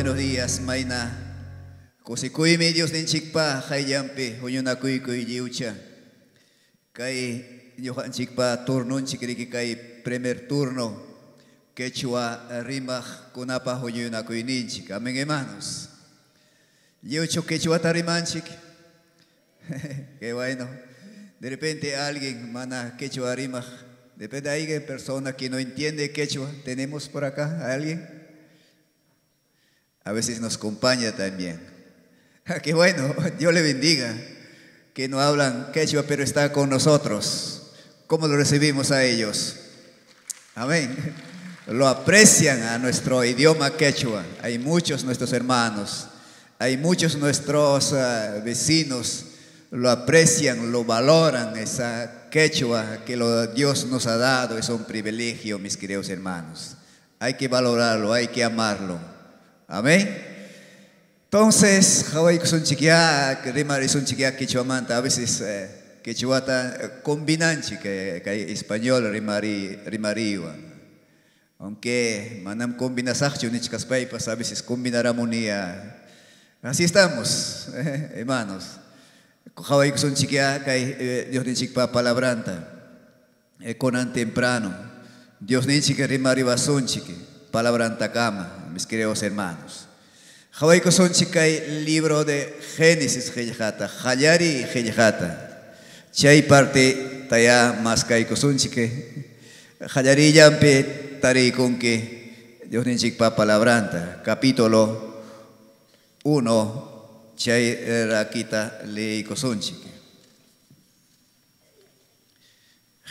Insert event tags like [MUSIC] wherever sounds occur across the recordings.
Buenos días, Maina. Kusikuimi Dios ninchikpa hayyampi huñunakuykuy lliwcha. Kay ñuqanchikpa turnunchikriki kay primer turno quechua rimaj kunapa huñunakuyninchik. Amén, hermanos. Lliwcho quechua rimanchik. [LAUGHS] Qué bueno. De repente alguien mana quechua rimaj. Depende de alguien, persona que no entiende quechua. ¿Tenemos por acá a alguien? A veces nos acompaña también. [LAUGHS] Qué bueno, [LAUGHS] Dios le bendiga. Que no hablan quechua, pero está con nosotros. ¿Cómo lo recibimos a ellos? Amén. [LAUGHS] Lo aprecian a nuestro idioma quechua. Hay muchos nuestros hermanos, hay muchos nuestros uh, vecinos lo aprecian, lo valoran, esa quechua que Dios nos ha dado, es un privilegio, mis queridos hermanos. Hay que valorarlo, hay que amarlo. Amén. Entonces, Hawaii son chiquia, rimar es un chiquia quechua manta, a veces eh, quechua ta combinanchi que, que español rimari rimariwa. Aunque manam combinasacho ni chicas paipas, a veces combinar armonía. Así estamos, eh, hermanos. Hawaii son chiquia que Dios ni chica palabranta. Eh, conan temprano. Dios ni chica rimari basun chique, palabranta cama, mis queridos hermanos. Hawaii son chica libro de Génesis Hejata, Hayari Hejata. Chay parte taya más kai son chique. Hayari yampe tari con que Dios ni chica palabranta, capítulo 1, chay rakita lei son chique.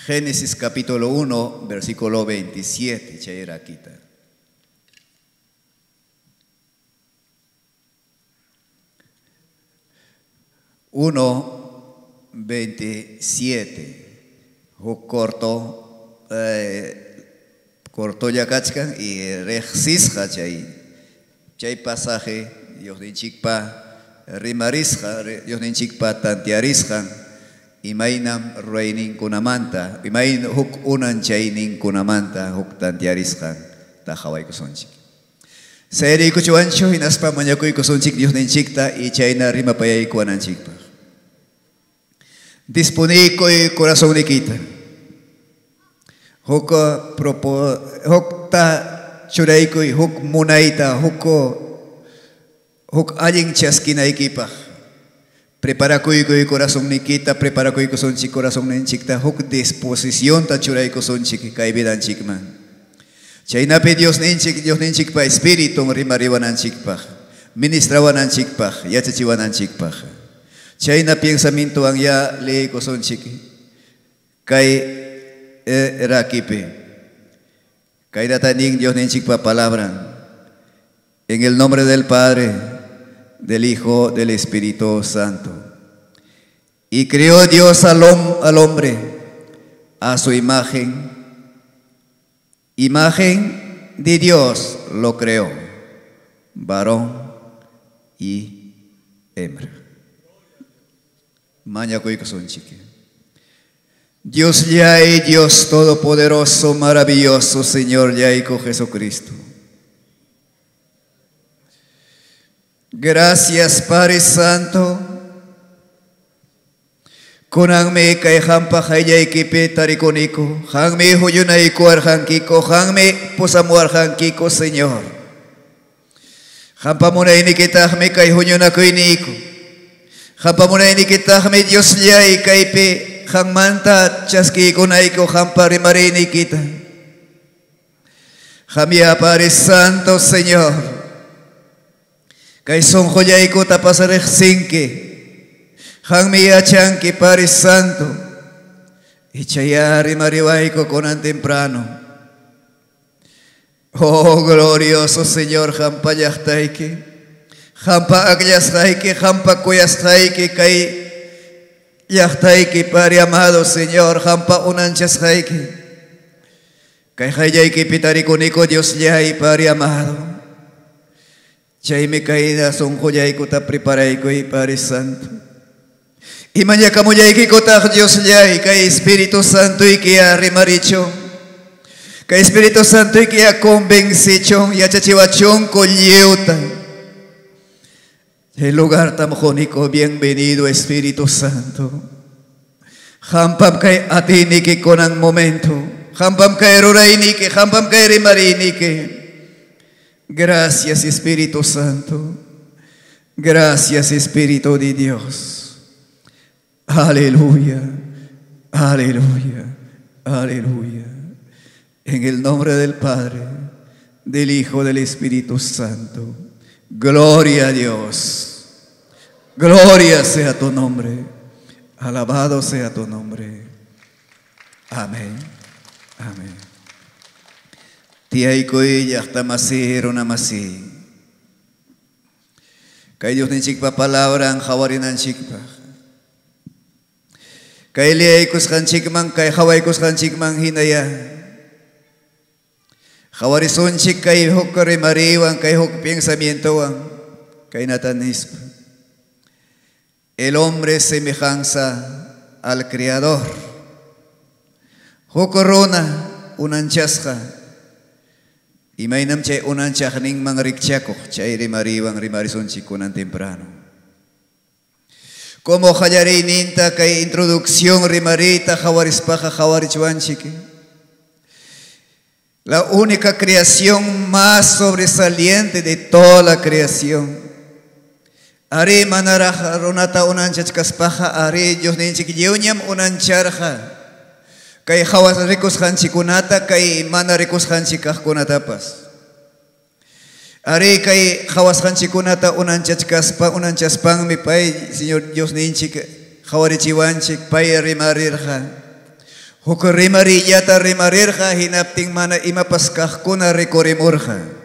Génesis capítulo 1, versículo 27, chay rakita. Uno, veintisiete. corto, eh, corto ya cachcan y rexisja chay. Chay pasaje, Dios ni chikpa, rimarisja, Dios ni chikpa tantiarisjan. Imainam reinin kunamanta, imain huk unan chainin kunamanta, huk tantiarisjan, tahawai kusonchik. Seri kuchuancho hinaspa manyakuy kusonchik Dios ni chikta y chayna rima payay kuananchikpa. Disponicoy corazón nikita. Huk propo huk ta churaikoy huk munaita huk huk aling chaskinaikipaj. Prepara kuy kuy corazón nikita, prepara kuy son chik corazón nenchikta huk disposición ta churaiko son chik kay vidan chikman. Chaynapi Dios nenchik Dios nenchik pa espíritu rimariwanan chikpaj. Ministrawanan chikpaj. Chayna pensamiento ang ya le son chiki. Kay eh, rakipe. Kay dataning Dios nenchik pa palabra. En el nombre del Padre, del Hijo, del Espíritu Santo. Y creó Dios al, hom al hombre a su imagen. Imagen de Dios lo creó. Varón y hembra. Dios ya y Dios todopoderoso, maravilloso, Señor Yaico Jesucristo. Gracias, Padre Santo. Kunangme kay hampa hayay kipe tarikoniko. Hangme huyunay kuarhankiko. Hangme pusamuarhankiko, Señor. Hampa muna inikitahme kay huyunakuiniko. Hampa ini kita Dios liai kaipe hang manta chaski kunai ko hampari marini kita. Kami apare santo Señor. Kay son joyai ko tapasarek sinke. Hang mi achan ki pare santo. Ichayari mariwai ko konan temprano. Oh glorioso Señor hampayahtaike. Hampa agyasraike, hampa kuyasraike, kay yahtaike, Padre amado Señor, hampa unanchasraike. Kay hayaike pitarikuniko Dios yay, Padre amado. Chayme kaida son joyaiku ta preparaiko y Padre Santo. Y kota Dios yay, kay Espíritu Santo y que arrimaricho. Kay Espíritu Santo y que a y a chachiwachon con. El lugar tamjónico, bienvenido Espíritu Santo. Hampam kay atini que konan momento. Hampam hampam. Gracias Espíritu Santo. Gracias Espíritu de Dios. Aleluya. Aleluya. Aleluya. En el nombre del Padre, del Hijo, del Espíritu Santo. Gloria a Dios. Gloria sea tu nombre. Alabado sea tu nombre. Amén. Amén. Tiay koy hasta masir una masih. Kay Dios ni chikpa palabra ang hawarin ang chikpa. Kay liay kus kan chikmang kay haway kus kan chikmang hinaya. Hawarisun chik kay hukari mariwang kay huk pensamiento ang kay natanispa. El hombre semejanza al Creador. Hokorona unanchasja. Imainam chay unanchaj ning mang rikchako, chay rimariwang rimarison chikunan temprano. Como hayari ninta kay introducción rimarita jawarispaja jawarichuanchique. La única creación más sobresaliente de toda la creación Ari manarah runata unanchach kaspaja ari Dios ninchik yunyam unancharja. Kay hawas rikus hanchikunata kay mana rikus hanchikajkunatapas. Ari kay hawas hanchikunata unanchach kaspa unanchaspang mi pay Señor Dios ninchik hawarichiwanchik pay rimarirja. Huk rimari yata rimarirja hinapting mana imapaskajkuna rikorimurja.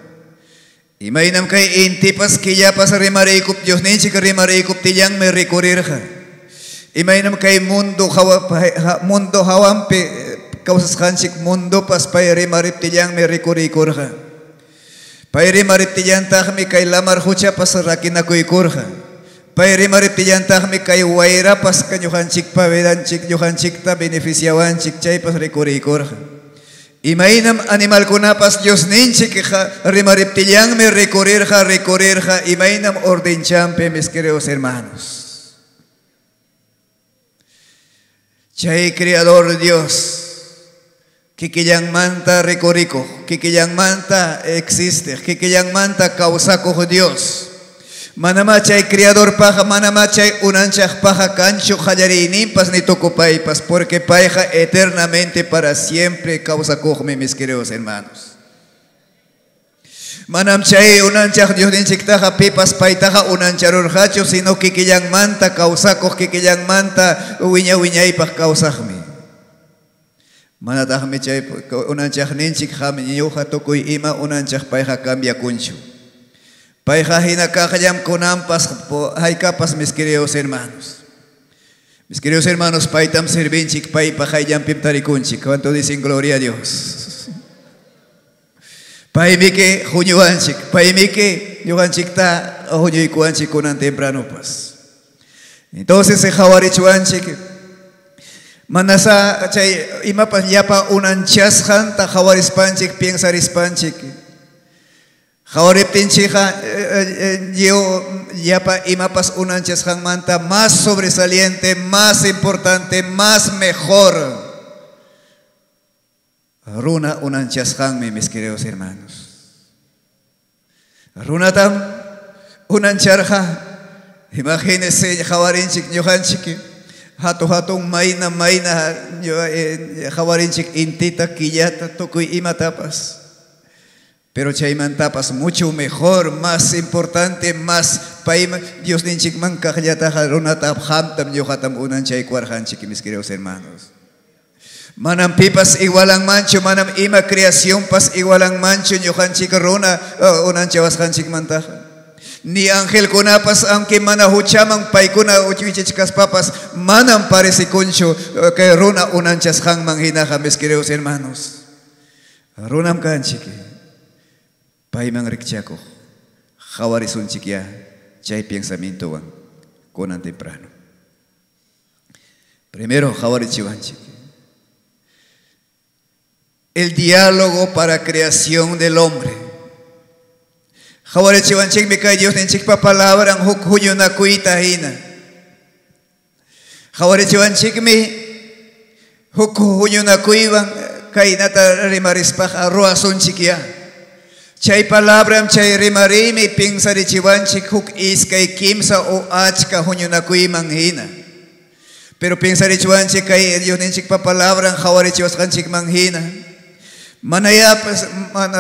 Imainam kay intipas kiyapas rimarikup Diyos ninsi ka rimarikup tiyang may rikurirha. Imainam kay mundo hawa mundo hawampi kausas kansik mundo pas pay rimarip tiyang may rikurikurha. Pay rimarip tiyang takmi kay lamar hucha pas rakin ako ikurha. Pay rimarip tiyang takmi kay waira pas kanyuhansik pa vedansik yuhansik ta beneficiawansik chay pas rikurikurha. Imainam animal kunapas Dios ninchi que rimariptillán me recorrerja, recorrerja, imainam orden champe, mis queridos hermanos. Chay creador Dios, que yang manta recorico, que yang manta existe, que yang manta causaco Dios. Manamachay criador paja, manamachay unanchaj paja cancho nimpas ni pas porque paja eternamente para siempre causa cojme, mis queridos hermanos. Manamchay unanchaj Dios dinchiktaja pipas paitaja unancharurjacho, sino que yang manta causa que yang manta uiña uiñaypaj causajme. Manatajme chay unanchaj ninchik jam ñuja ima unanchaj paja cambia kunchu. Paijajina kakayam kunampas kapas mis queridos hermanos. Mis queridos hermanos, paitam servinchik, pai pajayam pimtarikunchik. ¿Cuánto dicen gloria a Dios? Pai mike juñuanchik, pai mike yuanchik ta juñuikuanchik kunan temprano pas. Entonces se jawarichuanchik. Manasa chay imapas yapa unanchasjan ta jawarispanchik piensarispanchik. Jauriptinchija yo yapa imapas unanchas manta más sobresaliente, más importante, más mejor. Runa unanchas mi mis queridos hermanos. Runa tam unancharja. Imagínense jawarinchik ñujanchik. Hato hato maina maina jawarinchik intita quillata tokuy imatapas. Pero chayman tapas mucho mejor, más importante, más paima Dios ninchik man kahyata runatap hamtam yohatam unan chay kwarhanchik mis queridos hermanos. Manam pipas igualang mancho, manam ima creación pas igualang mancho yohanchik runa uh, unan chawas hanchik mantaja. Ni ángel kunapas aunque mana huchaman paikuna uchichikas papas manam parece concho uh, que runa unan chas hangman hinaja mis queridos hermanos. Runam kanchiki. Paimang rikchako, un chiquia, chay pensamiento van, con temprano. Primero, chiqui. El diálogo para creación del hombre. Hawari chiwanchik mi kay Dios ninchik pa palabra ang huk hunyo na kuita hina. Hawari chiwanchik mi huk hunyo na kuiwang kay nata rimarispak arroason chikia. Chay palabra am chay rimarimi pingsari chiwanchik huk is kay kimsa o achka hunyo na kuimang hina. Pero pingsari chiwanchik kay Dios ninchik pa palabra ang hawari chiwas kanchik manghina. Manaya pas man,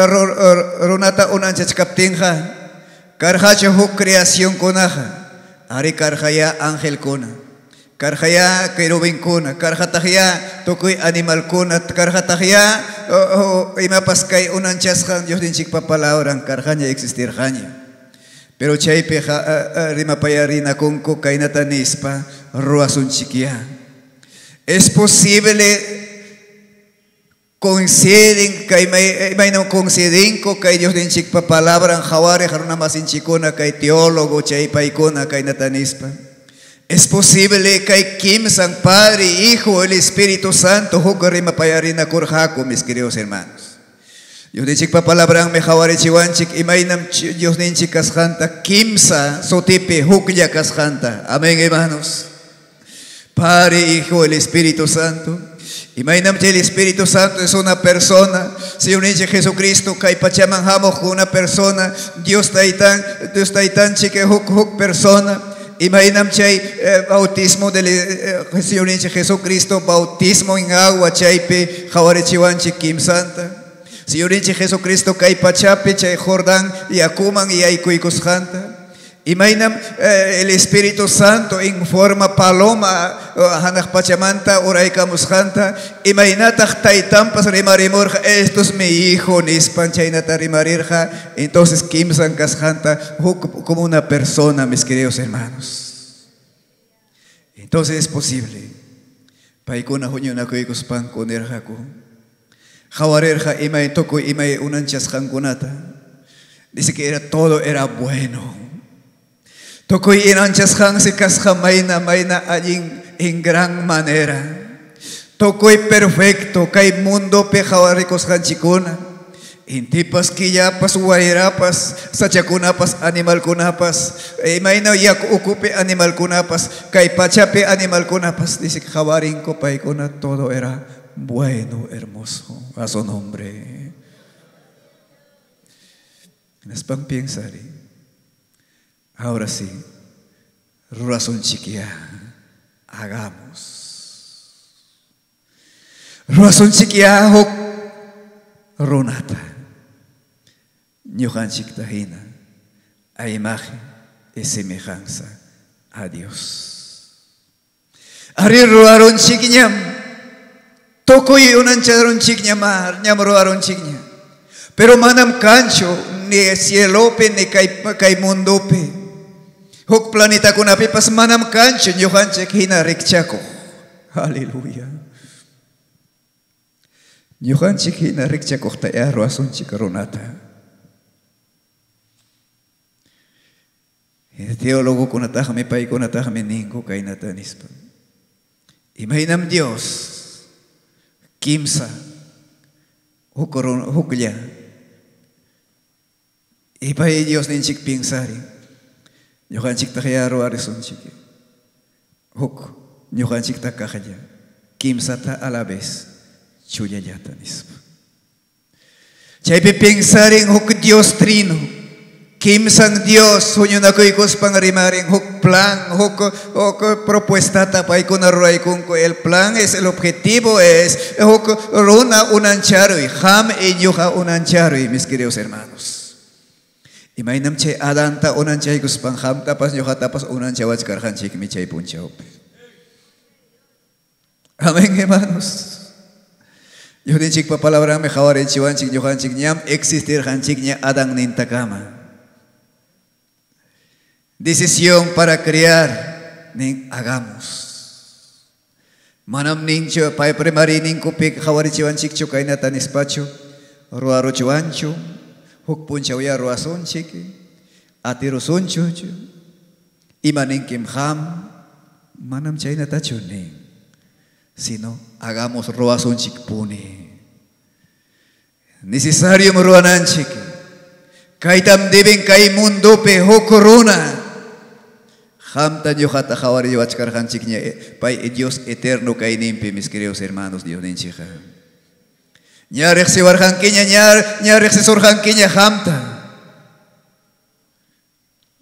runata unan chachkaptinja. Karhacha huk creación kunaja. Ari karhaya ángel kuna. Karhaya kerubin kuna. Karhatahya tukuy animal kuna. Karhatahya imapas kay unan chaskan Dios din chik papalauran karhanya existir hanya. Pero chaype rimapayarina kunku kay natanispa ruasun chikia. Es posible coinciden kay may no coinciden ko kay Dios din chik pa palabra ang hawari haruna masin chikuna kay teólogo chay paikuna kay natanispa. Es posible kay Kim San Padre, Hijo, el Espíritu Santo, hukari mapayarin na kurhako, mis queridos hermanos. Din chik pa palabra ang may hawari chiwanchik, imay nam Dios din chik kaskanta, Kimsa, sotipe, hukya kaskanta. Amén, hermanos. Padre, Hijo, el Espíritu Santo. Imagínate el Espíritu Santo es una persona. Un dice Jesucristo, kai pachamanjamos con una persona. Dios taitán, Dios taitán chique huk huk persona. Imagínate eh, bautismo del eh, dice Jesucristo, bautismo en agua, chaipe, jawarechiwanchi kim santa. Dice Jesucristo, kai pachape, chay Jordán, y akuman y aikuikus Imainam eh, el Espíritu Santo en forma paloma hanak pachamanta uraika muskanta imainatach taitampas rimarimurja esto es mi hijo nispanchainata rimarirja entonces kimsan kaskanta como una persona mis queridos hermanos entonces es posible. Paikuna hunyuna kuikus pan kunerja ku jawarerja imay toko imay unanchas jangunata dice que era todo era bueno Tokoy inanchas hang si kasjamaina maina allin en gran manera. Tokoy perfecto, kay mundo pejawarikos hanchikuna. Inti pas kiyapas wairapas, sachakunapas animal kunapas. E yak ukupe animal kunapas, kay pachape animal kunapas. Dice jawarin ko pay kuna todo era bueno, hermoso. A su nombre. Piensari. Ahora sí, razón chiquia, hagamos. Razón chiquia, runata. Nyohan chiktahina, a imagen y semejanza a Dios. Ari ruaron chiquiñam, toko y unan chadron chiquiñamar, ñam ruaron chiquiñam. Pero manam cancho, ni cielope, ni kay mundope. Huk planeta kunapi pas manam kancho nyohanchek hina rikchako. Haleluya. Nyohanchek hina rikchako ta ero asunchik ronata. El teólogo kunataja mi pai kunataja mi ningo kainata nispa. Imaginam Dios kimsa hukoron hukya. Ipai Dios ninchik pingsari. Nyokanchik takaya arison chiki. Huk, huk Dios trino. Dios, huk plan, huk, huk el plan es el objetivo es huk runa unancharoy, ham inyuha unancharoy, mis queridos hermanos. Imainam chay adanta unan chay guspang ham tapas nyoka tapas unan chawach karhan chay kimi chay punchaw. Amén, hermanos. Yo din chik papalabra me jawarin chiwan chik yohan chik nyam existir han chik nya adang nintakama. Decisión para crear ning hagamos. Manam nincho pay primari ning kupik jawari chiwan chik chukay na tanispacho. Ruaro chiwancho. Huk puncha uya ruason chiki atiru sunchu imanin kim ham manam chayna tachunin sino hagamos ruason chik puni necesario ruanan chiki Kaitam deben kai mundo pe ho corona. Hamta yo hata hawari yo achkar hanchiknya pai Dios eterno kai nimpi mis queridos hermanos Dios nenchija. Nyarek si warhankinya nyar nyarek si surhankinya hamta.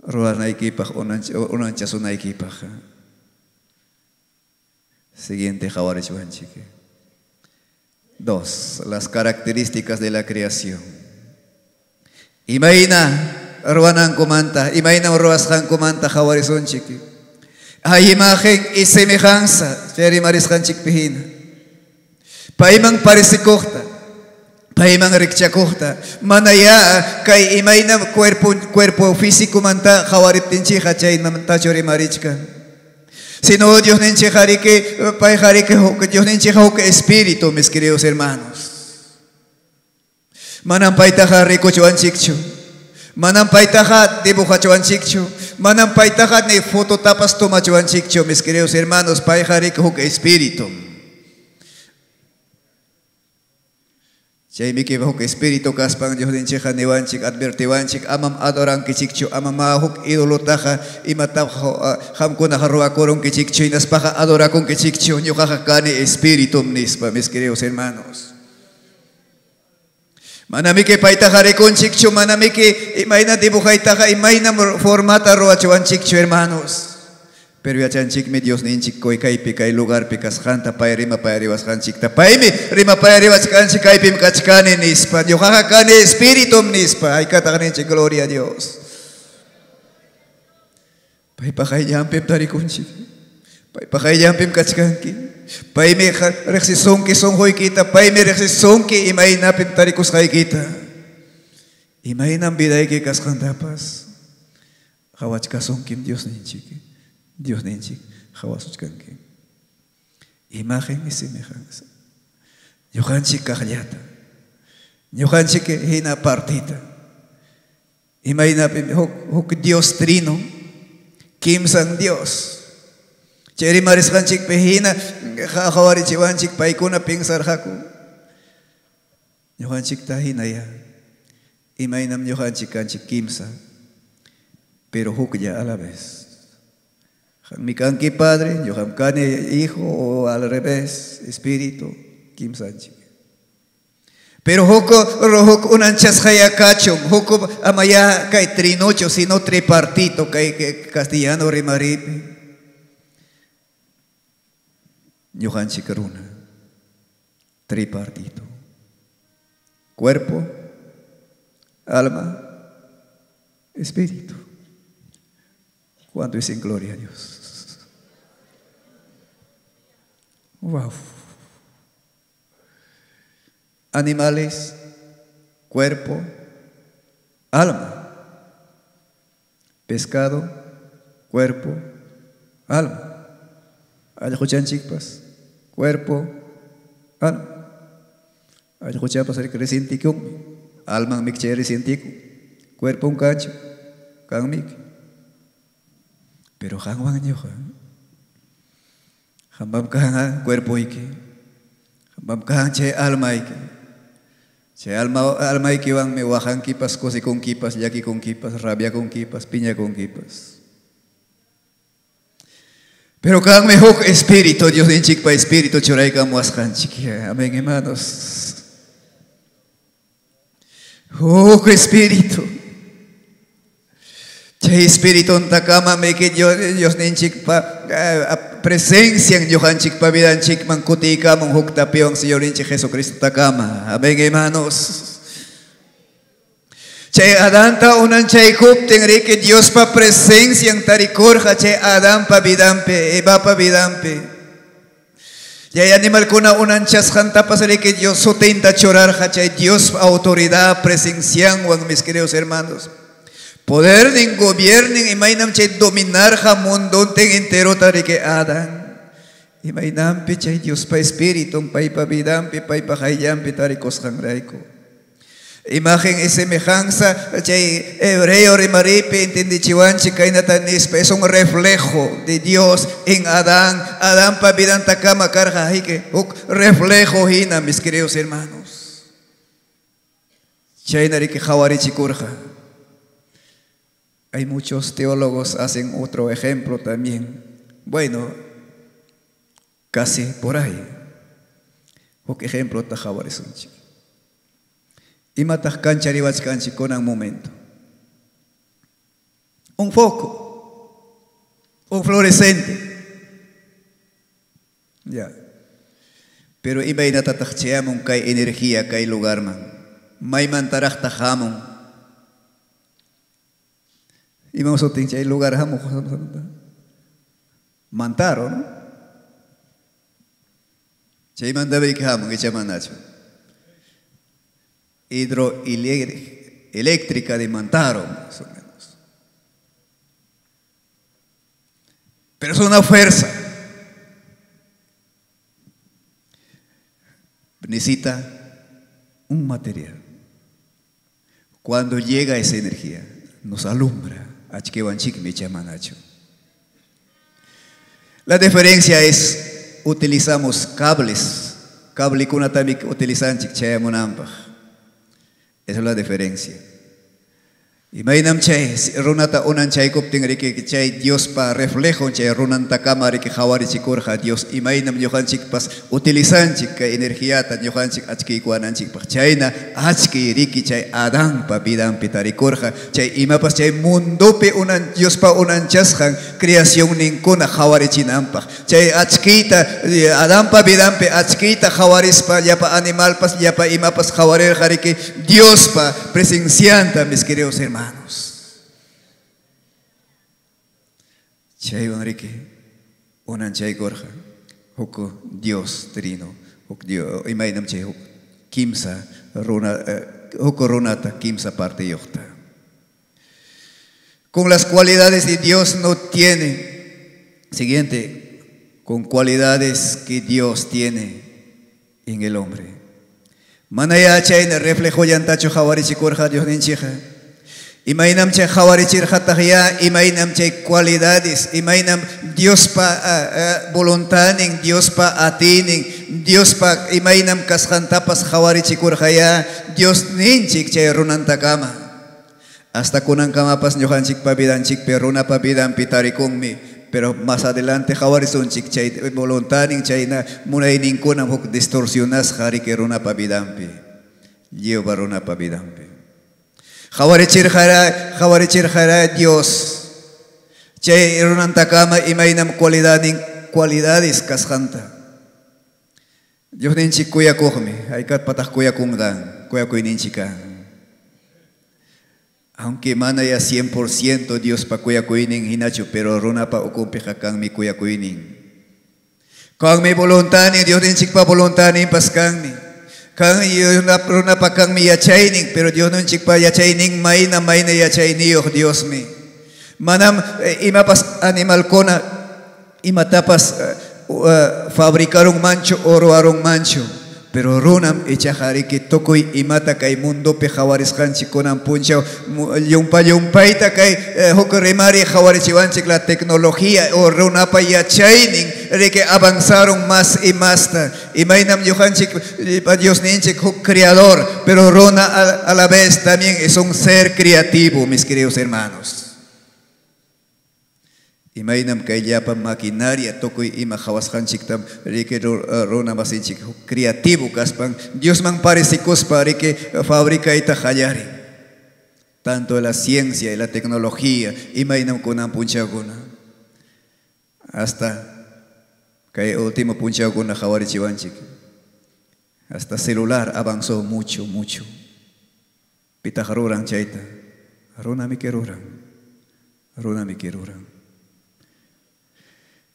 Ruar na ikipah unan chasu na ikipah. Siguiente hawari chuhanchike. Dos, las características de la creación. Imagina, ruanan kumanta, imagina ruashan kumanta hawarison chiki. Hay imagen y semejanza, feri marishan chikpihina. Paimang parisikokta, paimang rikchakokta. Manaya, kay imagina cuerpo, cuerpo físico manta hawariptin chiha chay manta chori marichkan. Sino Dios que, pai que Dios nenche que espíritu, mis queridos hermanos. Manampay taha riko chuan chikchu. Manampay taha dibuja chuan chikchu. Manampay taha ni foto tapas toma chuan chikchu, mis queridos hermanos, pai riko que espíritu. Chay miki bahuk espíritu kaspang Dios din chika niwanchik advertiwanchik amam adoran kichikchu amam mahuk idolo taja imatap ham kuna harua korong kichikchu inas paja adora con kichikchu nyukaja kani espíritu nispa mis queridos hermanos. Manamiki paitahari con chikchu manamiki imayna dibujaitaja imayna formata roachuan chikchu hermanos. Pero ya chanchik mi Dios ninchik koi kaipi kai lugar pi kasjanta pai rima pai rivas kanchik ta pai mi rima pai rivas kanchik kaipi kachkani nispa. Yo jaja kani espíritu nispa. Ay katakanchik gloria a Dios. Pai pa kai yampim tari kunchik. Pai pa kai yampim kachkanki. Pai mi reksi sonki son hoy kita. Pai mi reksi sonki imay Dios nenchik hawasuchkanki. Imagen y semejanza. Yohanchik kajllata. Yohanchik hina partita. Imagina huk Dios trino. Kim san Dios. Cheri maris kanchik pehina hawari chiwanchik paikuna pingsar haku. Yohanchik tahina ya. Imaginam yohanchik kanchik kimsa. Pero huk ya a la vez. Mi canqui padre, yo hijo o al revés, espíritu, Kim Sánchez. Pero hoko rohok unanchas hayakachum, hoko amaya kay trinocho, sino tripartito kay castellano rimaripi. Johan Chikaruna, tripartito. Cuerpo, alma, espíritu. Cuando es en gloria a Dios. Wow. Animales, cuerpo, alma. Pescado, cuerpo, alma. Aljuchan chicpas, cuerpo, alma. Aljuchan pasar crecientico, alma mixere cientico, cuerpo un cacho, can. Pero han van Hambam kahang cuerpo iki. Hambam kahang che alma iki. Che alma alma iki wang me wahan kipas kosi con kipas, yaki con kipas, rabia con kipas, piña con kipas. Pero kahang me hok espíritu, Dios en chik pa espíritu churay ka muaskan chik. Amén, hermanos. Hok espíritu. Che espíritu takama me que Dios Dios en chik pa presencia en Yohanchik Pavidanchik Mankutika Monhuktapion Señor Inchi Jesucristo Takama. Amén, hermanos. Che Adanta unan chay kupten que Dios pa presencia en tarikorja che Adán pa vidampe, eba pa vidampe. Ya animal kuna unan chas janta pasare que Dios sotenta chorar che Dios autoridad presencian mis queridos hermanos. Poder ning gobierning imainam chay dominar ha mundo entero tarike adan. Imainam pi chay Dios pa espíritu pa ipabidam pi pa ipahayam pi tarikos hangraiko. Imagen y semejanza chay hebreo rimaripe entendichiwanchi kainatanis es un reflejo de Dios en Adán. Adán pa vidan takama karja hike reflejo hina mis queridos hermanos. Chay narike hawari chikurja. Hay muchos teólogos hacen otro ejemplo también. Bueno, casi por ahí. ¿Qué ejemplo está jawaresunchi. Y matas cancha canchi con un momento. Un foco, un fluorescente. Ya. Pero iba ina tatachayamon kay energía kay lugar man. May mantarach tahamon. Iba mo soting chay lugar hamo. Mantaro, no? Chay mandaba ikhamon, ichamanacho. Hidroeléctrica de Mantaro, más o menos. Pero es una fuerza. necesita un material. Cuando llega esa energía, nos alumbra. La diferencia es, utilizamos cables, cable kuna tamik utilizan Esa es la diferencia. Imainam chay runata unan chay kupting chay Dios pa reflejo chay runan takama riki hawari Dios imainam yohanchik pas utilizanchik ka energía ta yohanchik achki kuananchik pa chayna achki riki chay Adán pa pitarikurja chay ima pas chay mundope unan Dios pa unan chasjan creación ninkuna hawari chinampa chay achkita Adán pa pidan pe achkita hawaris pa yapa animal pas yapa ima pas hawari Dios pa presencianta mis queridos hermanos hermanos. Chay Enrique, unan chay gorja, huko Dios trino, huk Dios, imainam chay huk kimsa, runa, huko runata kimsa parte yokta. Con las cualidades de Dios no tiene, siguiente, con cualidades que Dios tiene en el hombre. Manaya chay reflejo yantacho jawari chikurja Dios ninchija. Imainam chay hawarichir hatahya, imainam chay cualidades, imainam Dios pa uh, uh, voluntaning, Dios pa atining, Dios pa imainam kashantapas hawarichikur haya, Dios ninchik chay runantakama. Hasta kunan kamapas nyohanchik pabidanchik peruna pabidan pitarikungmi. Pero más adelante hawarizunchik chay voluntaning chay na munay ningkunam huk distorsionas hari keruna pabidampi. Yo baruna pabidampi. Khawarichir khara, khawarichir khara Dios. Chay runantakama imaynam cualidadin cualidades kasjanta. Dios ninchik kuyakuqmi, aykat pataq kuyakungdan, kuyakuyninchika. Aunque mana ya 100% Dios pa kuyakuynin hinachu, pero runa pa ukumpiqa kanmi kuyakuynin. Kangmi voluntani, Dios ninchik pa voluntani paskanmi. Kang na runa pa kang mi yachaining, pero Dios nun chik pa yachaining may na may na yachaini oh Dios mi. Manam eh, imapas animal kona imatapas uh, uh, fabricarong mancho oro arong mancho. Pero runam echajari que tokoy imata kay mundo pe jawaris kanchi konan puncha yumpa yumpaita kay eh, hoko remari jawaris chiwanchik la tecnología o runapa ya chaining de que avanzaron más y más. Y mainam yuhanchik Dios ninchik hok creador, pero rona a la vez también es un ser creativo, mis queridos hermanos. Imainam kay yapa maquinaria tokoy ima hawasqanchik tam rike rona masinchik creativo kaspan. Dios man paresikospa rike fabricaita hallari tanto la ciencia y la tecnología imainam kunan punchakuna hasta kay último punchakuna hawarichiwanchik hasta celular avanzó mucho mucho. Pitajaruran chayta runa mi keruran. Runa mi keruran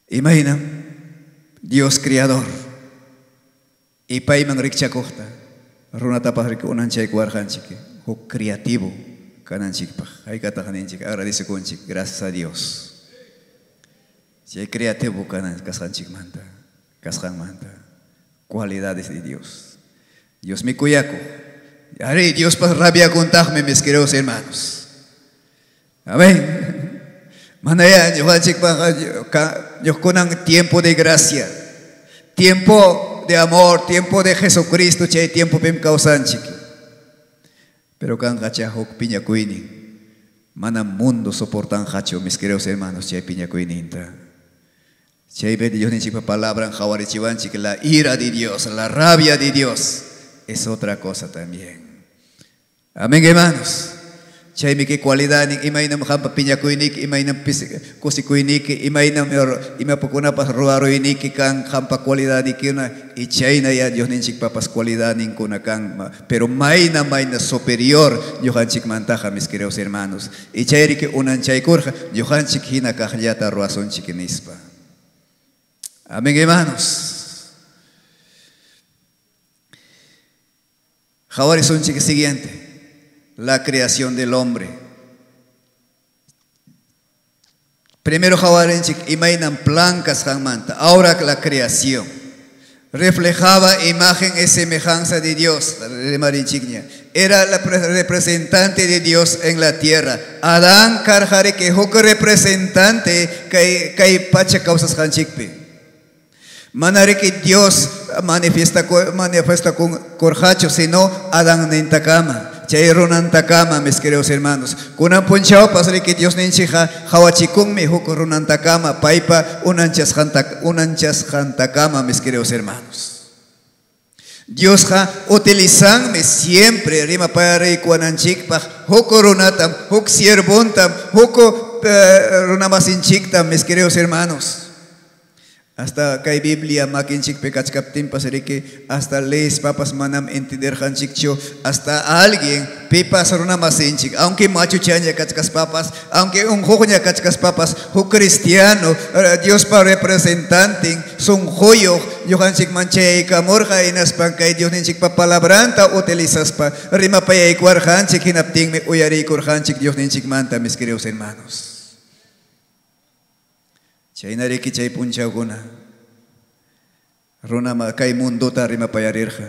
Imagina, Dios creador. Y paiman rikcha costa. Runa tapas rik unan chay kuarjanchik. Ho creativo. Kananchik pa. Hay kata kananchik. Agradece conchik. Gracias a Dios. Chay creativo kanan kasanchik manta. Kashan manta. Cualidades de Dios. Dios mi cuyaco. Haré Dios pas rabia contarme, mis queridos hermanos. Amén. Dios con tiempo de gracia, tiempo de amor, tiempo de Jesucristo, che tiempo pim causanchik. Pero kan gacha hok piña kuini. Mana mundo soportan hacho, mis queridos hermanos, chay piña cuininta. Chay ve Dios ni palabra en jawarichivanchi que la ira de Dios, la rabia de Dios es otra cosa también. Amén, hermanos. Chay mi que cualidad ni imainam hampa piña kuinik, imainam kusi kuinik, imainam ima pukuna pas ruaro iniki kan hampa cualidad ni kina y chay na ya Dios ni chik papas cualidad ni kuna kan pero maina maina superior Johan chik mantaja mis queridos hermanos. Y chay que unan chay kurja Johan chik hina kahlyata ruason chikinispa. Amén, hermanos. Ahora es un siguiente la creación del hombre. Primero Jawarenchik imainan blancas manta, ahora la creación. Reflejaba imagen y semejanza de Dios, Era la representante de Dios en la tierra. Adán Karjare que es representante que pacha causas hanchikpi. Manare que Dios manifiesta, manifiesta con corjacho, sino Adán nentakama. Chay runantakama, mis queridos hermanos. Kunan punchao pasre que Dios nenchija hawachikun mi huko runantakama, paipa unanchas unanchas jantakama, mis queridos hermanos. Dios ha utilizanme siempre rima para rey kuananchikpa, huko runatam, huk siervuntam, huko eh, runamasinchiktam, mis queridos hermanos. Hasta kay Biblia makinchik pekachkaptin pasariki hasta leis papas manam entender hanchikcho hasta alguien pipas runa masinchik. Aunque macho chanya kachkas papas aunque un joya kachkas papas un cristiano eh, Dios pa representante son joyo yohanchik manche kamorja inas pankay Dios ninchik pa palabranta utilizas pa rima pa yaikuar hanchik hinapting me uyari kur hanchik Dios ninchik manta mis queridos hermanos Chaynariki chay punchawkuna runama kay mundota rimapayarirqa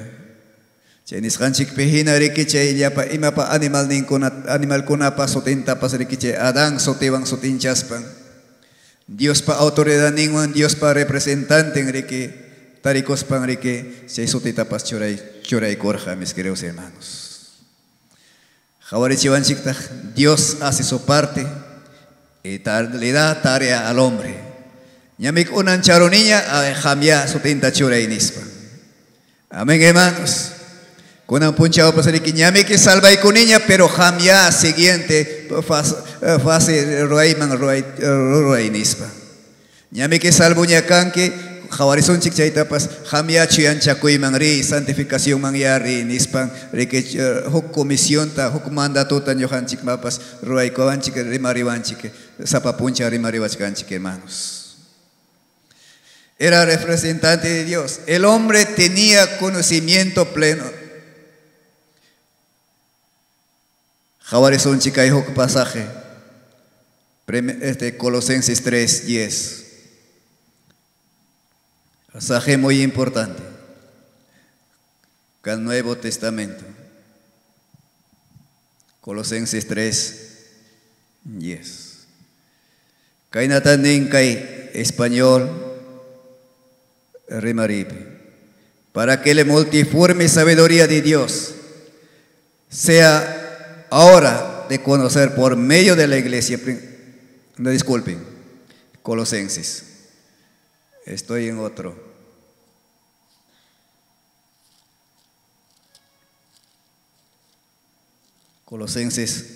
chay nisqanchikpi hinariki chay llapa imapa animal ninkuna animalkunapa sutintapas riki chay Adán sutiwan sutinchaspan Diospa autoridad ninguan Diospa representante riki tarikospan riki chay sutitapas churay churay korja mis queridos hermanos. Jawarichiwanchiktaq Dios hace su parte y le da tarea al hombre Nyamik unan charoninya jamia sutinta chura inispa. Amén, hermanos. Kunan punchao pasariki nyamik salva niña, pero jamia siguiente fase roaiman roainispa. Nyamik salbunya kanke jawarison chik chaitapas jamia chuyan chakuiman ri santificación man yari nispan rike huk comisión ta huk mandato tan yohan chik mapas roai koan chik rimariwan chik sapapuncha rimariwachkan chik hermanos. Era representante de Dios. El hombre tenía conocimiento pleno. Javar un chica dijo pasaje. Este, Colosenses 3, 10. Pasaje muy importante. el Nuevo Testamento. Colosenses 3, 10. Kainatanin kai español Rimaripe, para que la multiforme sabiduría de Dios sea ahora de conocer por medio de la iglesia. No disculpen, Colosenses. Estoy en otro. Colosenses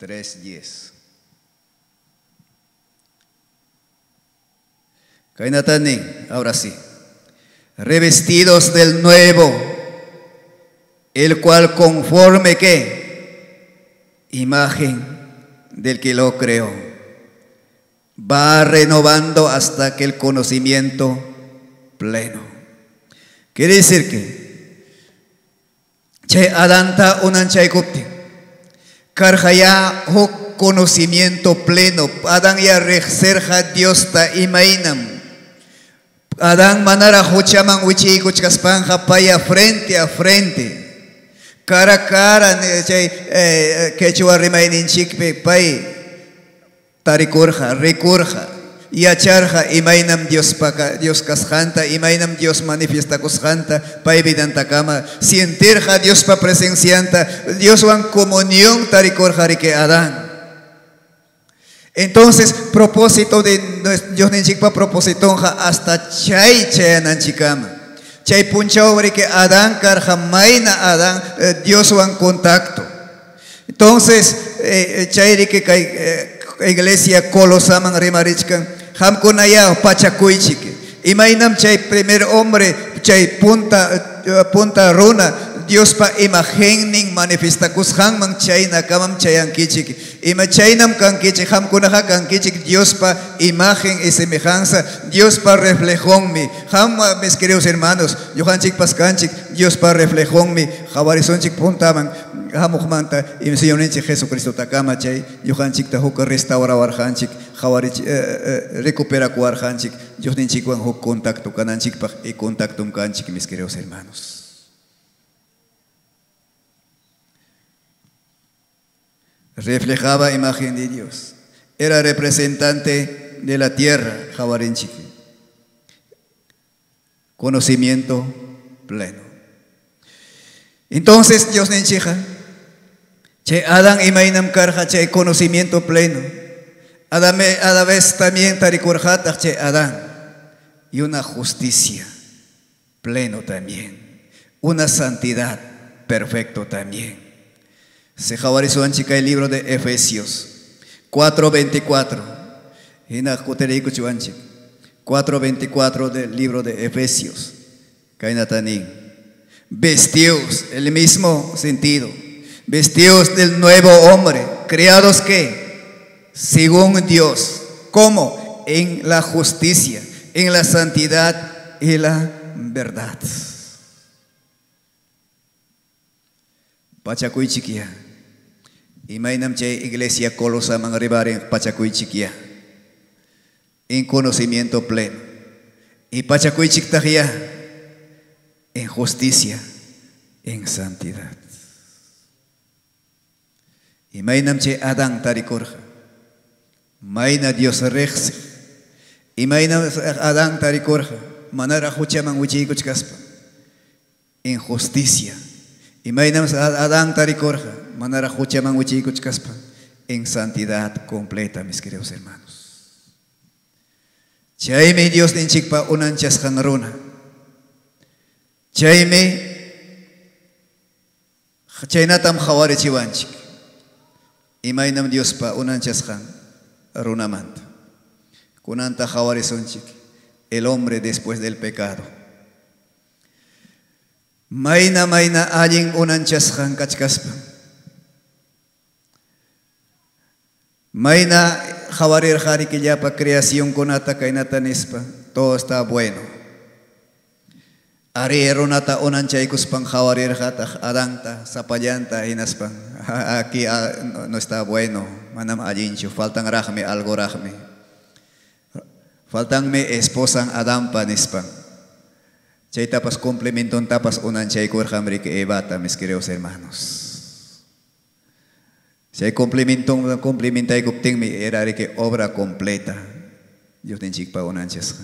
3:10. Ahora sí. Revestidos del nuevo, el cual conforme que imagen del que lo creó, va renovando hasta que el conocimiento pleno. Quiere decir que che adanta unan chaykupti karjaya huk conocimiento pleno. Adan ya rexerja Dios ta imainam Adán manara huchaman uchi kuchkaspanja paya frente a frente. Cara a cara chay eh, quechua rimaininchikpi pay tarikurja, rikurja. yacharja imaynam Dios paka Dios kasjanta imaynam Dios manifiesta kusjanta kama sientirja Dios pa presencianta Dios wan comunión tarikorja rike Adán entonces propósito de Dios nenchikpa propósito hasta chay chayananchikama chay punchao rike Adán karja mayna Adán eh, Dios wan contacto. Entonces eh, eh, chay rike kay iglesia kolosaman rimarichkan hamkunaya pachakuychik imaynam chay primer hombre chay punta punta runa Dios pa imagen ning manifesta kushang mang chayna kamam chayang kichik. Ima chaynam kan kichik ham kunaha kan kichik. Dios pa imagen y semejanza. Dios pa reflejón mi. Ham mis queridos hermanos yohanchik paskanchik Dios pa reflejón mi. Jabarizonchik puntaman hamukmanta im Señor Jesucristo takama chay yohanchik restaura warhanchik jawarich recupera kuarhanchik Dios ninchik wan huk contacto kananchik pa y contacto kanchik mis queridos hermanos reflejaba imagen de Dios. Era representante de la tierra, Jabarinchique. Conocimiento pleno. Entonces, Dios nenchija, che Adán y Mainam karja, che conocimiento pleno. A la vez también tarikurjata, che Adán. Y una justicia pleno también. Una santidad perfecto también. Se chica el libro de Efesios 4.24. Hina 4.24 del libro de Efesios. Kainatanin. Vestidos, el mismo sentido. Vestidos del nuevo hombre. Creados que, según Dios, como en la justicia, en la santidad y la verdad. Pachacuy. Imainam che iglesia colosa en pachacuy chiquia. En conocimiento pleno. Y pachacuy chiquia en justicia, en santidad. Imainam che Adán tarikorja. Maina Dios rexi. Imainam Adán tarikorja. Manara huchaman wichikuchkaspa. En justicia. Imainam Adán tarikorja manara huchaman wichikuchkaspa en santidad completa, mis queridos hermanos. Chayme Dios ninchikpa unanchas hanaruna. Chayme chaynatam hawari chiwanchik. Imaynam Dios pa unanchas han runamanta. Kunanta hawari sonchik. El hombre después del pecado. Maina maina allin unanchas han kachkaspa. Maina jawarir hari que ya pa creación con ata kainata nispa, todo está bueno. Ari eronata onanchay kuspang jawarir hata adanta sapayanta hinaspan. [LAUGHS] Aquí ah, no está bueno, manam alincho, faltan rahme algo rahme. Faltan me esposan adampa nispan. Chay tapas complementon tapas onanchay kurhamri que ebata, mis queridos hermanos. Si hay complemento, complementa y mi era que obra completa. Dios ten chikpa onanchas.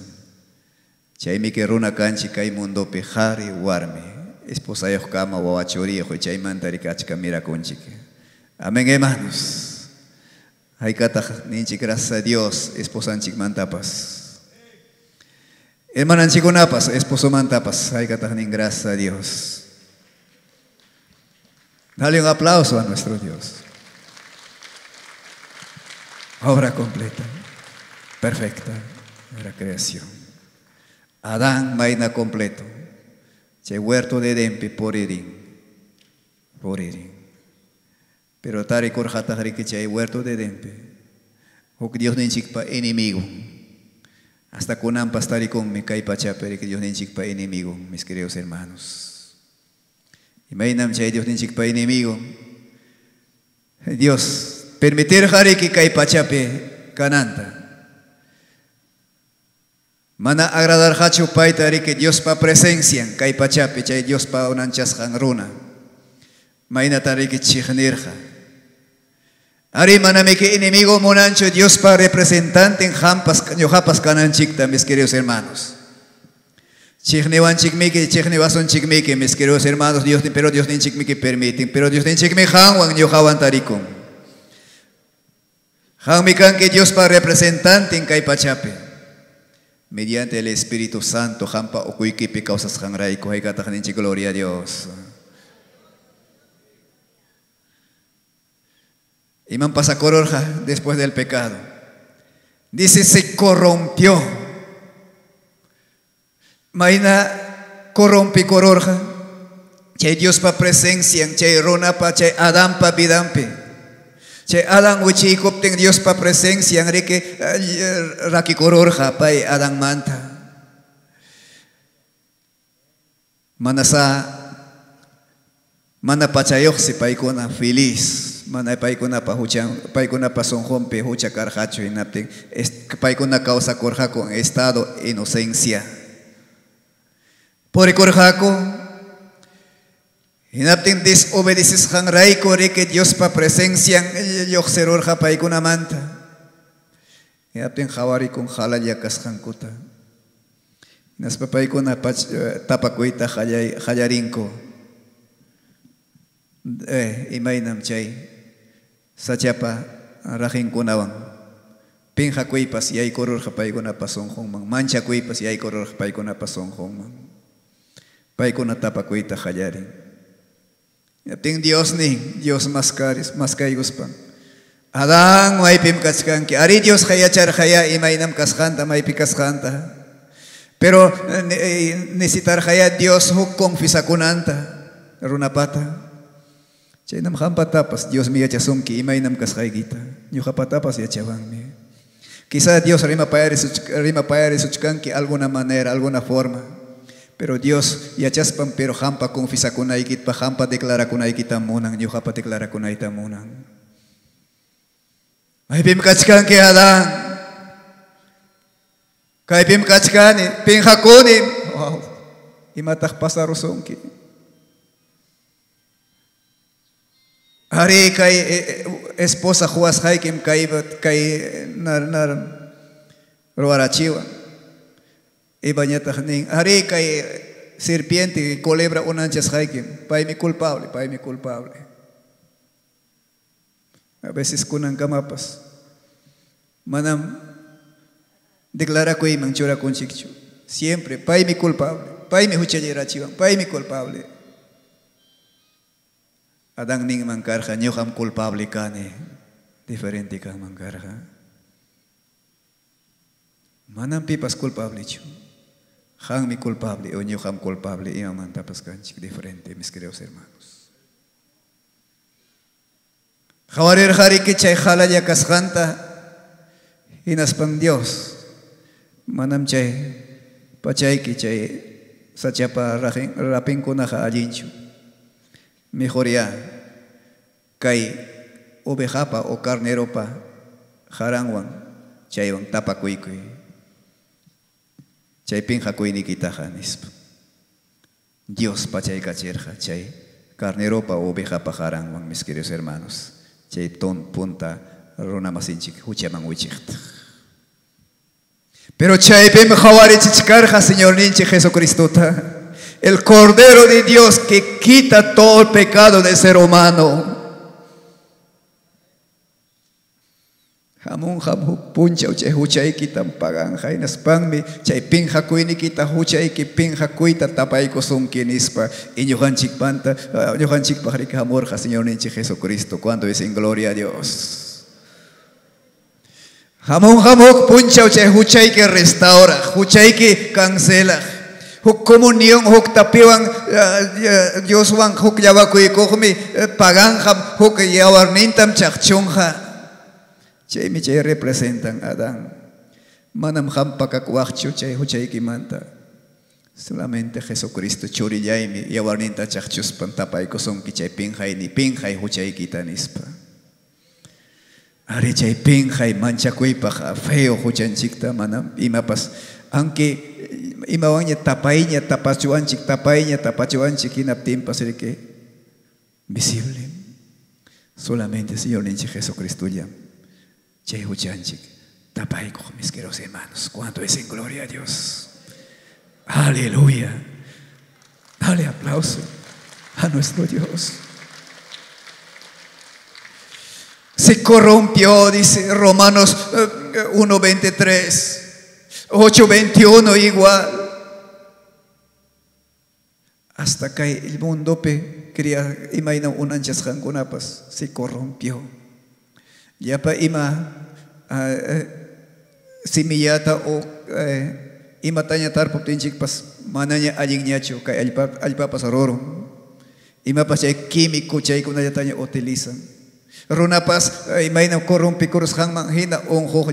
Chay mi que runa canchi kai mundo pejari warme. Esposa yo kama wawachori yo chay mantari kachka mira conchique. Amén hermanos. Hay kata ninchi gracias a Dios, esposa mantapas. Hermana chico napas, esposo mantapas. Hay kata gracias a Dios. Dale un aplauso a nuestro Dios. Obra completa, perfecta la creación. Adán maina completo. Che huerto de dempe por irin. Por irin. Pero tari korjata que che huerto de dempe. Hok Dios nenchikpa enemigo. Hasta con ampas tari con me kai pachapere que Dios nenchikpa enemigo, mis queridos hermanos. Y mainam che Dios nenchikpa enemigo. Dios permitir hari ki kai pachape kananta. Mana agradar hachu paitari que Dios pa presencia kai pachape chay Dios pa unanchas runa. Maina tari que Ari manamiki enemigo monancho Dios para representante en jampas, yojapas cananchicta, mis queridos hermanos. Chignewan chikmiki, chignewason chikmiki, mis queridos hermanos, Dios, pero Dios ni chikmiki permiten, pero Dios ni chikmi hanwan yojawan tarikon. Hanmikan que Dios para representante en Caipachape. Mediante el Espíritu Santo, hampa okuikipi causas hanraiko, hay gloria a Dios. Imán Pasacororja después del pecado. Dice, se corrompió. Maina corrompi cororja. Chay Dios pa presencia, chay rona pa, chay Adam pa vidampe. Chay Adam uchi kopten Dios pa presencia, reke raki cororja pa Adam manta. Manasa mana pachayok si paikona feliz mana paikuna pa huchan paikuna pa sonjompe hucha karhacho inaptin paikuna causa korja con estado inocencia. Por korjako inaptin desobedeces han raiko que Dios pa presencia yok serorja paikuna manta. Inaptin hawari con hala yakas hankuta nas papaikuna tapakuita hayarinko eh chay sachapa rahin kunawan pinja kuipas y hay koror paykuna pasonjong man mancha kuipas y hay koror paykuna pasonjong man paykuna tapa kuita hallarin ting Dios ni Dios maskaris maskayguspan Adán maipim kachkanki ari Dios hayachar haya imainam kaskanta maipi kaskanta pero necesitar haya Dios huk konfisakunanta runapata Chaynam tapas Dios mío chasumki imaynam kasqaykita ñuqapatapas yachawangmi quizá Dios rima rima que alguna manera alguna forma. Pero Dios yachaspan pero hampa confisakunaykitpa hampa declarakunaykita munan ñuqapa declarakunayta munan. Maypim kachkanki Adán. Kaypim kachkani pinjakuni wow. Imataq pasarusunki Hari kay eh, eh, esposa juas haikim kay kay nar nar ruarachiwa. Iba niya tahning. Hari kay serpiente culebra unanchas haikim. Pay mi culpable, pay mi culpable. A veces kunan kamapas. Manam declara ko imang chura con chikchu. Siempre, pay mi culpable. Pay mi huchayera chiwan. Pay mi culpable. Adang ning mangkarja, nyo kam culpable ka ni. Diferente ka mangkarja. Manang pipas culpable chu. Hang mi culpable o nyo kam culpable. Ima man tapas kanchik diferente, mis queridos hermanos. Jawarir hari que chay jala ya kasjanta. Inaspang Dios. Manam chay. Pachay ki chay. Sachapa na ka alinchu mejoría kay ovejapa o carneropa jarangwan chaywan tapakuykuy chaypin hakuynikitaja nispa Dios pachaykachirja chay carneropa o ovejapa jarangwan mis queridos hermanos. Chay ton punta runamasinchik huchaman wichikta pero chaypim hawarichichkarja Señor ninchi Jesucristota el Cordero de Dios que quita todo el pecado del ser humano. Hamun hamu puncha uche huchay kitan pagan jainas pangmi chay pinja kuini kita huchay ki pinja kuita tapay ko kinispa inyuhan chikpanta inyuhan chikpahrik hamorja Señor ninchi Jesucristo cuando es en gloria a Dios. Hamun hamuk puncha uche huchay que restaura huchay que cancela huk komunion huk tapiwan Dios wan huk yawakuy kokmi paganjam huk yawarnintam chakchunja chaymi chay representan Adán manam hampakakwakchu chay huchaykimanta solamente Jesucristo churiyaymi yawarninta chakchuspan tapaykusunki chay pinjayni pinjay huchaykita nispa. Ari chay pinjay manchakuypaq feo huchanchikta manam. Imapas aunque imawanya tapainya tapachuanchik tapainya tapachuanchik hinaptin pasrike visible Solamente Señor Ninchi Jesucristo ya. Chehuchanchik. Tapaico, mis queridos hermanos. Cuánto es en gloria a Dios. Aleluya. Dale aplauso a nuestro Dios. Se corrompió, dice Romanos 1.23, eh, 8.21 igual. Hasta que el mundo pe, quería, imagina un anchas pues se corrompió. Ya pa ima, uh, simiyata o uh, ima tanya tarpo tinchik pas mananya aling nyacho kay alpa alpa pasaroro. Ima pa siya químico chay kung tanya utilizan. Runapas imayna korumpi kurus hang manghina ungho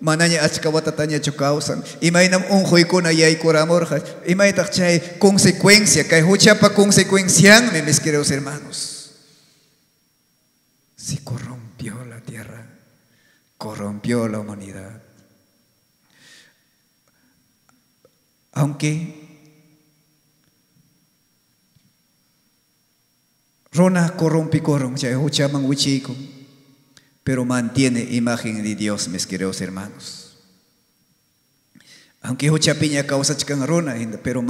niya. Mananya achkawata tanya chukausan. Imaynam unghoy ko na yay kuramorjas. Imay takchay consecuencia. Kay hucha pa consecuenciang mis queridos hermanos. Se corrompió la tierra. Corrompió la humanidad. Aunque Rona corrompi corrom, pero mantiene imagen de Dios, mis queridos hermanos. Aunque piña causa chican rona, pero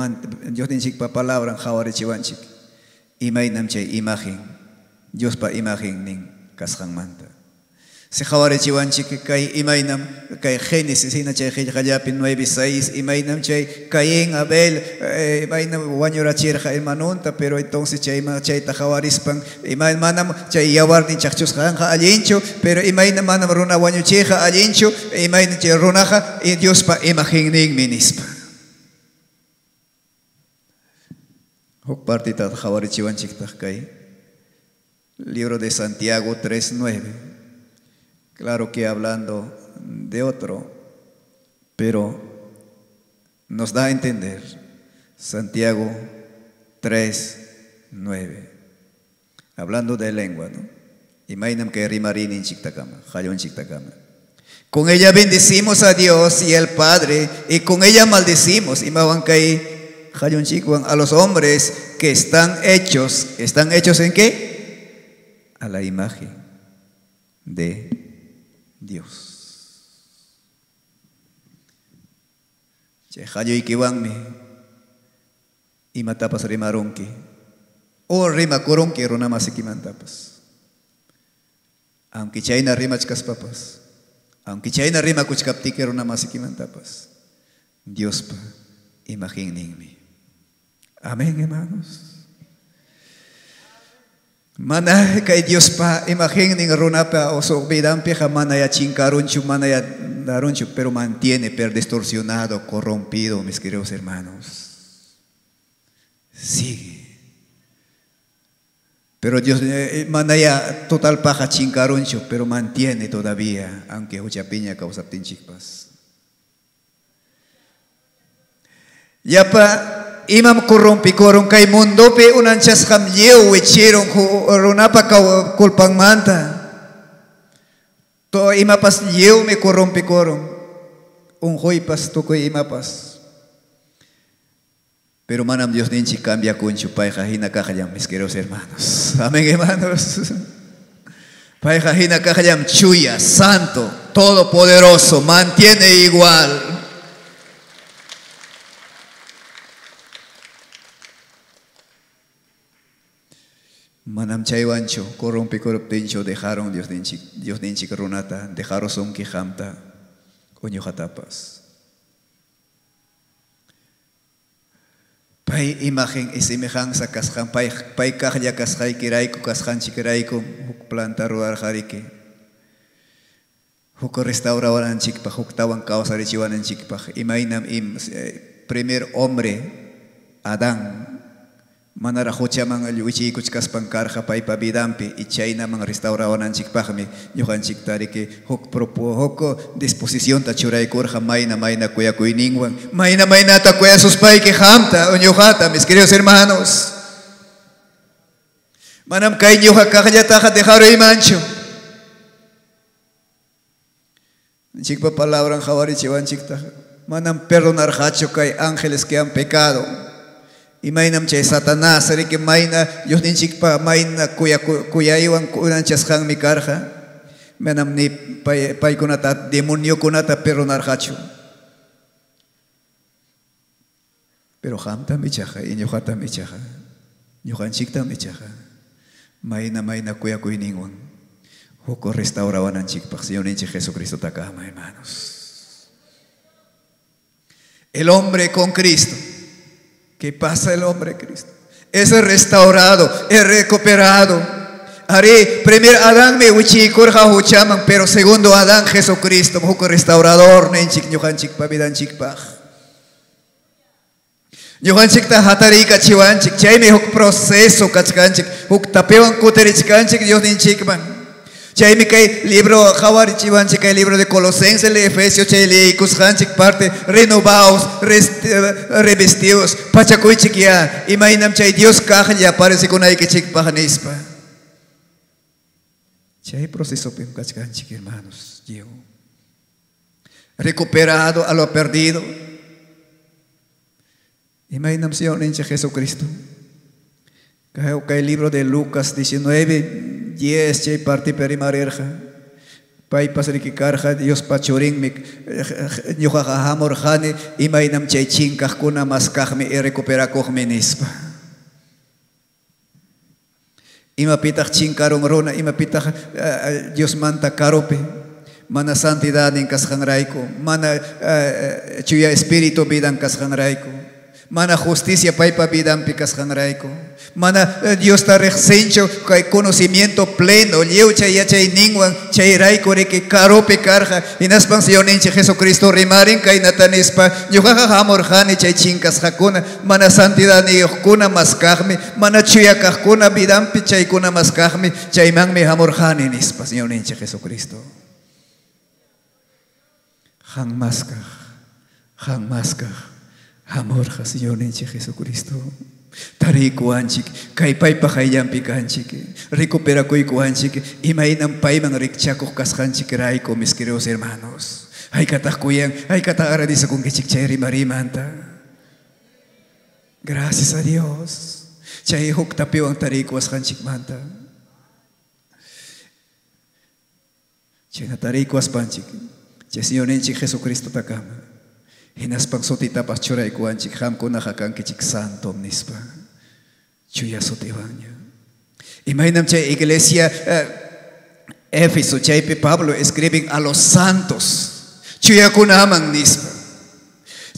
Dios tiene pa palabra, jaware chiwanchik. imagen, Dios pa imagen ning kasang manta. Si Jaware chiwanchik kay imaynam kay Génesis hina chay khallapin 9:6 imaynam chay Caín Abel eh, imaynam wanyura chirja hermanunta pero entonces chay ma chay tajawarispan imay manam chay yawar ni chachus khanja alincho pero imaynam manam runa wanyu cheja alincho imaynam chay runaja y Dios pa imagen ning minispa Huk partita Jaware chiwanchik kay Libro de Santiago 3:9 Claro que hablando de otro, pero nos da a entender Santiago 3, 9. Hablando de lengua, ¿no? Con ella bendecimos a Dios y al Padre, y con ella maldecimos, a los hombres que están hechos, ¿están hechos en qué? A la imagen de Dios. Che hayo ikiwanmi imatapas rimaronki o rima koronki ronama sikimantapas. Aunque chayna rima papas, aunque chayna rima kuchkaptiki ronama sikimantapas. Dios pa imaginen Amén, hermanos. Mana kay Dios pa imagen ning runa pa o so bidam pi mana ya chinkarunchu mana ya darunchu pero mantiene per distorsionado, corrompido, mis queridos hermanos. Sigue. Pero Dios eh, mana ya total paja chinkarunchu pero mantiene todavía aunque piña causa tinchikpas. Ya pa imam korompi korong kay mundo pe unanchas kam yeu wechirong runapa kulpang manta. To imapas yeu me korompi korong. Unhoy pas to ko imapas. Pero manam Dios ninchi cambia con chupay jajina kakayam mis queridos hermanos. [LAUGHS] Amén hermanos. [LAUGHS] Pai jajina kakayam chuya, santo, todopoderoso, mantiene igual. Manam chaywancho, corrompe corruptencho, dejaron Dios ninchi, Dios ninchi coronata, dejaron son que jamta, coño jatapas. Pai imagen y semejanza kasjan, pai, pai kahya kasjai kiraiko, kasjan chikiraiko, huk planta ruar jarike. Huk huk tawan kausarichiwan chikpa, imainam im, eh, primer hombre, Adán, manara huchaman alluichi kuchkaspan karja paypa vidampi y chayna man restaurawananchikpaqmi ñuqanchik tariki huk propo huk disposición ta churaykurja mayna mayna kuyakuyninwan mayna maynata kuyasuspayki hamta ñuqata mis queridos hermanos. Manam kay ñuqa kaqllataqa dejaru imanchu Chikpa palabra jawarichiwanchikta manam perdonarjachu kay ángeles que han pecado Imaynam chay Satanás, que mayna, Dios ninchikpa mayna kuya kuyaywan kunanchasqanmi karqa. Manam ni pay, paykunata demoniokunata perronarqachu. Pero hamta michaja, y ñuqata michaja. Ñuqanchikta michaja. Mayna mayna kuyakuyninwan. Huko restaurawananchikpaq, Señor ninchik Jesucristo takama, hermanos. El hombre con Cristo. ¿Qué pasa el hombre Cristo? Es restaurado, es recuperado. Haré, primer Adán me uchi kurja huchaman, pero segundo Adán Jesucristo, huko restaurador, nenchik ñuhanchik pavidanchik paj. Ñuhanchik ta hatarika chiwanchik, chayme huk proceso kachkanchik, huk tapewan Dios ninchikman. Chay kay libro Jawari Chivanchi, kay libro de Colosenses, le Efesios, chay le Kushanchik parte, renovados, revestidos, pachakuichik ya, imainam chay Dios caja ya parece con ahí que chik pajanispa. Chay proceso pim kachkanchik hermanos, yo. Recuperado a lo perdido. Imainam Señor Jesucristo. Kay libro de Lucas 19, yes chay parti perimarerja pay pasriki karja Dios pachurin mik ñuqa hamurjani imaynam chay chinkaqkuna maskaqmi y recuperakuqmi nispa. Imapitaq chinkarun runa imapitaq Dios manta karupi. Mana santidad kasqanrayku mana chuya espíritu vidan kasqanrayku mana justicia paipa vidampi kasqanrayku mana eh, Dios ta rexencho kay conocimiento pleno. Lleu chay yachay ningwan chay rayku riki karupi karja. Inaspan sioninchi Jesucristo rimarin kay natanispa ñuqaqa hamurjani chay chinkasqakuna mana santidad niyuqkuna maskaqmi mana chuyakaqkuna vidampi chaykuna maskaqmi chaymanmi hamurjani nispa sioninchi Jesucristo. Han maskaq han maskaq Amor, Señor Nenche Jesucristo. Tariku anchik, kay pay pakayampi kanchik, recupera kuy kuanchik, imainam payman rikchakuk kaskanchik raiko, mis queridos hermanos. Ay katah kuyan, ay katah aradisa kung kichik chay manta. Gracias a Dios. Chay huk tapiwang tariku askanchik manta. Chay na tariku aspanchik. Chay Señor Nenche Jesucristo takama. Hinaspang sotita pas churay kuanchik hamkuna hakankichik santo nispa. Chuya sotiwaña. Imaginam chay iglesia uh, Éfeso, chaype Pablo escriben a los santos. Chuya kunaman nispa.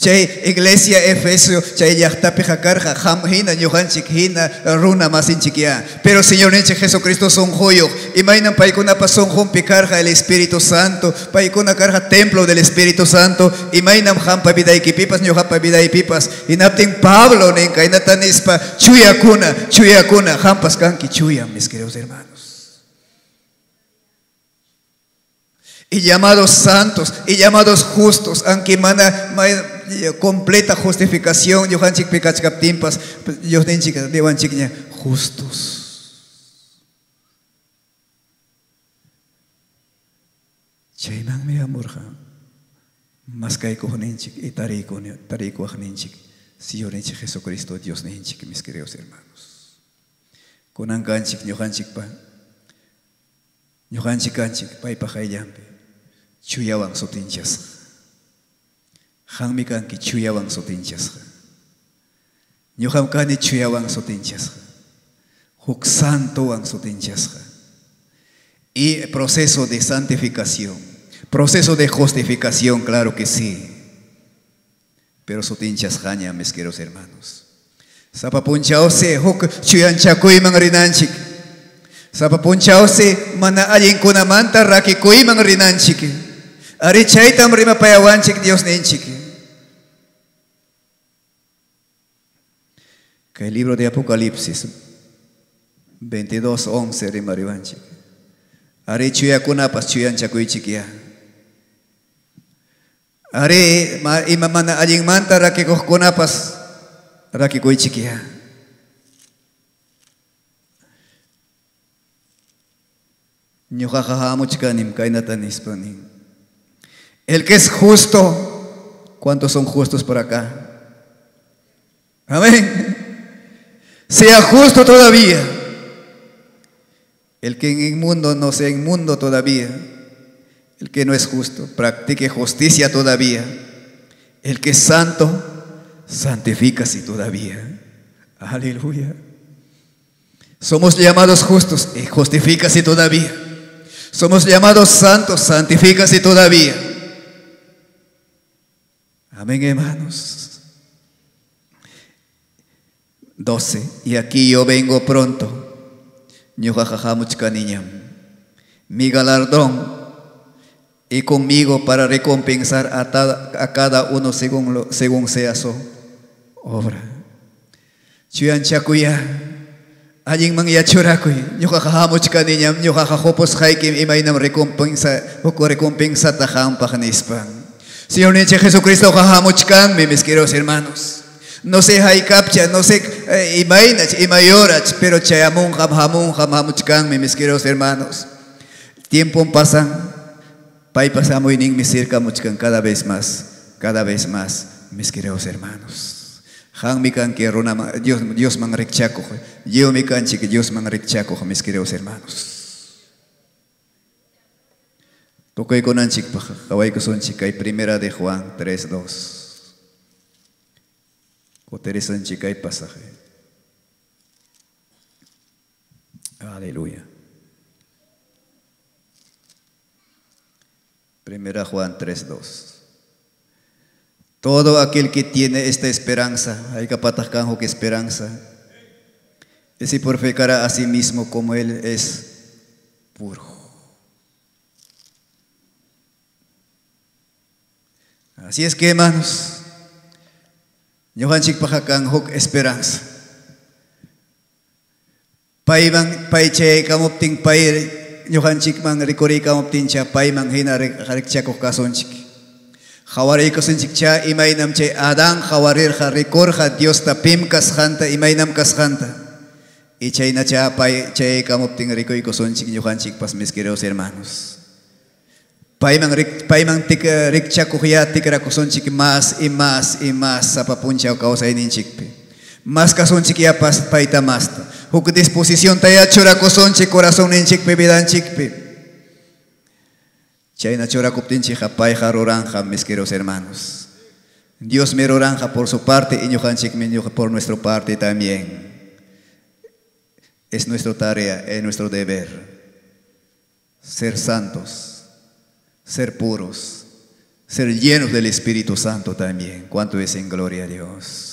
Chay iglesia Efesio, chay yachtapi jacarja, ham hina, ñuhanchik hina, runa masinchikia. Pero Señor Neche Jesucristo son joyo. Imainan paikuna son humpi carja el Espíritu Santo. Paikuna carja templo del Espíritu Santo. Imainan hampa vida y pipas, ñuhapa vida y pipas. Inaptin Pablo, nenka, inatanispa, chuya kuna, chuya kuna, hampas kanki chuya, mis queridos hermanos. y llamados santos y llamados justos, aunque mana completa justificación, Johanchik Pikachkap Timpas, Yohnenchik Dewanchiknya, justos. Chayman me amurja. Mas kay ko honenchik, itari ko tari ko honenchik. Señor Jesucristo, Dios nenchik, mis queridos hermanos. Kunan kanchik, Johanchik pa. Johanchik kanchik, pa ipakayampi. Chuyawang sotinchas. Hangmi kanki chuyawang sotinchasqa. Ñuqam kani chuyawang sotinchasqa. Huk santowang sotinchasqa. Y proceso de santificación. Proceso de justificación, claro que sí. Pero sotinchasqaña, mis queridos hermanos. Sapapunchaose huk chuyanchakuyman rinanchik. Sapapunchaose mana allin kunamanta rakikuyman rinanchik. Ari chaytam rimapayawanchik Dios ninchik. Que el libro de Apocalipsis 22, 11 rimariwanchik. Ari chuyakunapas chuyanchakuichikia. Ari ima mana allin manta rakikuqkunapas rakikuychikia. Ñuqaqa hamuchkanim kaynata nispanin. El que es justo, ¿cuántos son justos por acá? Amén. Sea justo todavía. El que en inmundo no sea inmundo todavía. El que no es justo, practique justicia todavía. El que es santo, santifícase todavía. Aleluya. Somos llamados justos y justifícase todavía. Somos llamados santos, santifícase todavía. Amén, hermanos. 12. Y aquí yo vengo pronto. Mi galardón y conmigo para recompensar a, cada uno según, lo, según sea su obra. Chuyan chakuya. Anying mangyachurakoy, nyo kakahamot ka ninyam, nyo kakakopos haikim imay nam rekompensa, huko rekompensa takam pakanispang. Señor Nietzsche Jesucristo kahamot kang, mis queridos hermanos. No sé hay captcha, no sé eh, imaynach, imayorach, pero chayamun hamot kang, mis queridos hermanos. Tiempo pasan, pay pasamos ning misirka muchkan cada vez más, cada vez más, mis queridos hermanos. Han mikan que Dios, Dios man rekchaco. Yo mikan que Dios man rekchaco, mis queridos hermanos. Nanchik pa, kaway ko son chikay, primera de Juan 3.2. Koterisan chikay pasaje. Aleluya. Primera Juan 3.2. Todo aquel que tiene esta esperanza, hay que que esperanza, ese purificará a sí mismo como Él es puro. Así es que, hermanos, Johanchik Pajakang esperanza. Paiman paiche kamopting pair Johanchik mang rikori kamopting cha paimang hina rekchako kasonchik. Khawari kusinchikcha imaynam chay Adán khawarir rikorja Dios tapim kasjanta imaynam kasjanta. Y chay nacha pay chay kamupting rikoy kusunchik ñujanchik pas mis queridos hermanos. Payman rik payman tik rikcha kuhya tikra kusunchik más y más y más sapapuncha kausayninchikpi. Más kasunchik ya pas paita más. Huk disposición taya chura kusunchik corazón ninchikpi vidanchikpi. Chayna chora kuptinchi japayja roranja, mis queridos hermanos. Dios me roranja por su parte y ñujanchik por nuestra parte también. Es nuestra tarea, es nuestro deber. Ser santos, ser puros, ser llenos del Espíritu Santo también. ¿Cuánto es en gloria a Dios?